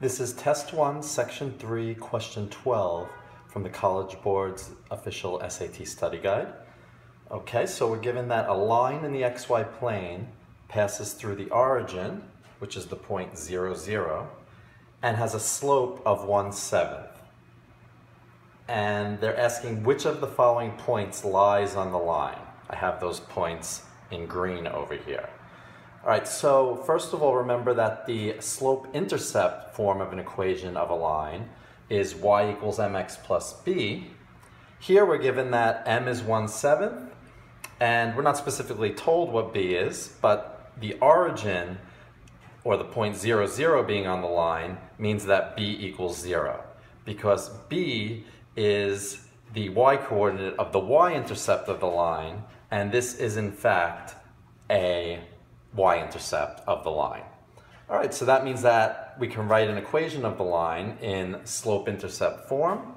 This is Test 1, Section 3, Question 12 from the College Board's official SAT study guide. Okay, so we're given that a line in the xy plane passes through the origin, which is the point 0, 0, and has a slope of 1 seventh. And they're asking which of the following points lies on the line. I have those points in green over here. All right, so first of all, remember that the slope-intercept form of an equation of a line is y equals mx plus b. Here we're given that m is 1 seventh, and we're not specifically told what b is, but the origin, or the point 0, 0 being on the line, means that b equals 0, because b is the y-coordinate of the y-intercept of the line, and this is in fact a y-intercept of the line. All right, so that means that we can write an equation of the line in slope-intercept form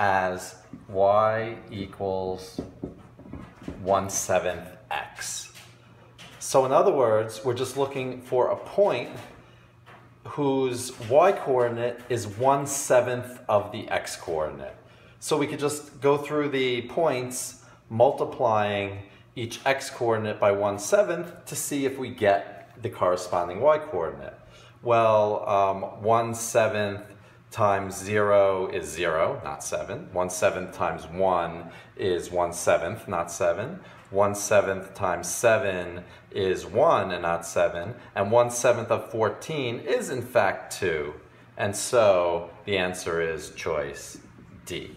as y equals 1 seventh x. So in other words, we're just looking for a point whose y-coordinate is 1 seventh of the x-coordinate. So we could just go through the points multiplying each x-coordinate by 1 seventh to see if we get the corresponding y-coordinate. Well, um, 1 seventh times 0 is 0, not 7. 1 seventh times 1 is 1 seventh, not 7. 1 seventh times 7 is 1 and not 7. And 1 seventh of 14 is in fact 2. And so the answer is choice D.